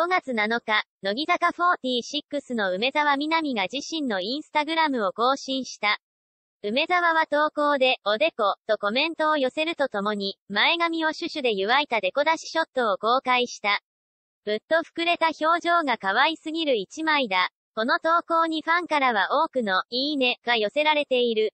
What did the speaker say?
5月7日、乃木坂46の梅沢みなみが自身のインスタグラムを更新した。梅沢は投稿で、おでこ、とコメントを寄せるとともに、前髪をシュシュで湯わいたデコ出しショットを公開した。ぶっと膨れた表情が可愛すぎる一枚だ。この投稿にファンからは多くの、いいね、が寄せられている。